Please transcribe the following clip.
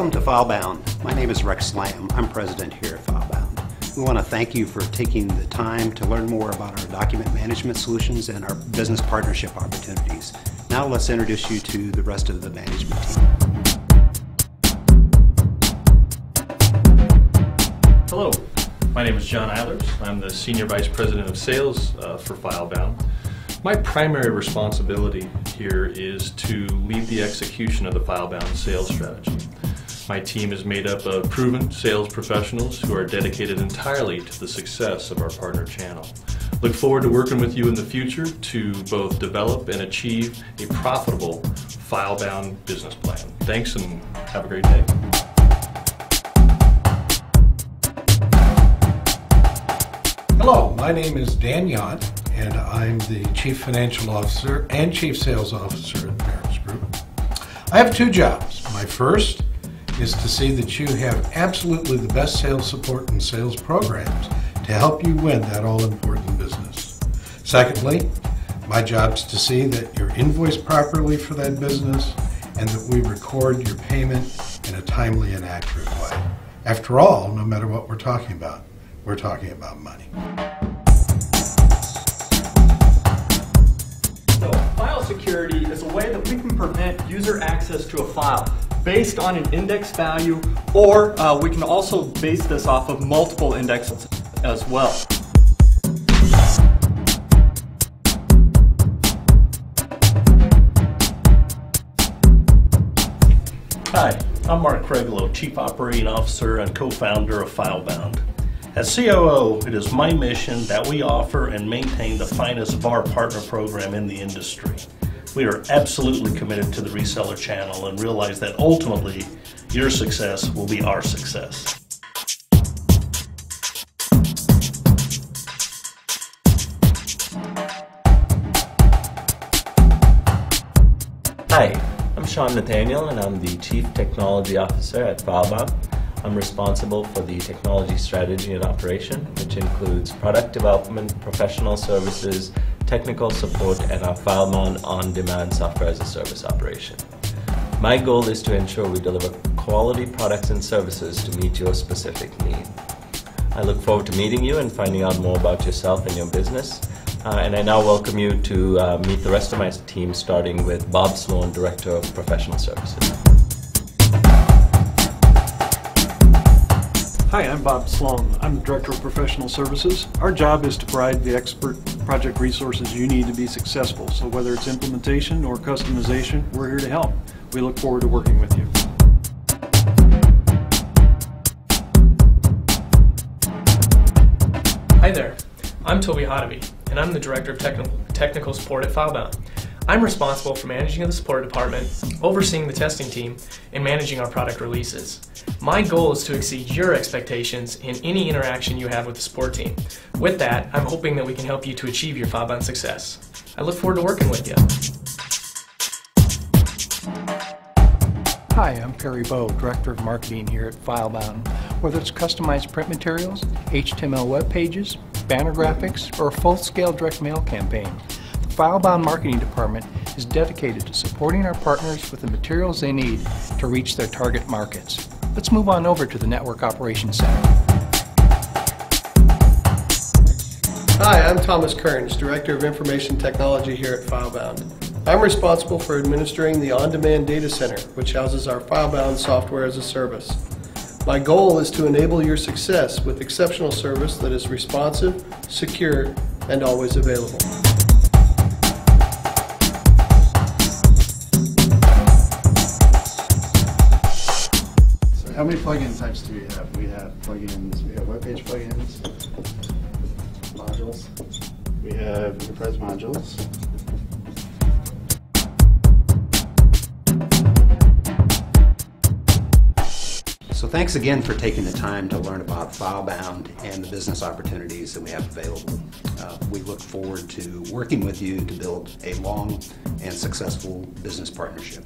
Welcome to FileBound. My name is Rex Lamb. I'm president here at FileBound. We want to thank you for taking the time to learn more about our document management solutions and our business partnership opportunities. Now let's introduce you to the rest of the management team. Hello, my name is John Eilers. I'm the Senior Vice President of Sales uh, for FileBound. My primary responsibility here is to lead the execution of the FileBound sales strategy. My team is made up of proven sales professionals who are dedicated entirely to the success of our partner channel. Look forward to working with you in the future to both develop and achieve a profitable FileBound business plan. Thanks and have a great day. Hello, my name is Dan Yount, and I'm the Chief Financial Officer and Chief Sales Officer at Paris Group. I have two jobs. My first is to see that you have absolutely the best sales support and sales programs to help you win that all-important business. Secondly, my job is to see that you're invoiced properly for that business and that we record your payment in a timely and accurate way. After all, no matter what we're talking about, we're talking about money. So, file security is a way that we can prevent user access to a file based on an index value, or uh, we can also base this off of multiple indexes as well. Hi, I'm Mark Craiglow, Chief Operating Officer and co-founder of FileBound. As COO, it is my mission that we offer and maintain the finest VAR partner program in the industry. We are absolutely committed to the reseller channel and realize that ultimately your success will be our success. Hi, I'm Sean Nathaniel and I'm the Chief Technology Officer at FileBound. I'm responsible for the technology strategy and operation, which includes product development, professional services, technical support, and our FileBound on-demand software as a service operation. My goal is to ensure we deliver quality products and services to meet your specific need. I look forward to meeting you and finding out more about yourself and your business. Uh, and I now welcome you to uh, meet the rest of my team, starting with Bob Sloan, Director of Professional Services. Hi, I'm Bob Sloan. I'm Director of Professional Services. Our job is to provide the expert project resources you need to be successful. So whether it's implementation or customization, we're here to help. We look forward to working with you. Hi there, I'm Toby Hotovy, and I'm the Director of Technical, Technical Support at FileBound. I'm responsible for managing the support department, overseeing the testing team, and managing our product releases. My goal is to exceed your expectations in any interaction you have with the support team. With that, I'm hoping that we can help you to achieve your FileBound success. I look forward to working with you. Hi, I'm Perry Bow, Director of Marketing here at FileBound. Whether it's customized print materials, HTML web pages, banner graphics, or a full-scale direct mail campaign, FileBound Marketing Department is dedicated to supporting our partners with the materials they need to reach their target markets. Let's move on over to the Network Operations Center. Hi, I'm Thomas Kearns, Director of Information Technology here at FileBound. I'm responsible for administering the on-demand data center, which houses our FileBound software as a service. My goal is to enable your success with exceptional service that is responsive, secure, and always available. Many plugin types do we have? We have plugins, we have web page plugins, modules, we have enterprise modules, So thanks again for taking the time to learn about FileBound and the business opportunities that we have available. Uh, we look forward to working with you to build a long and successful business partnership.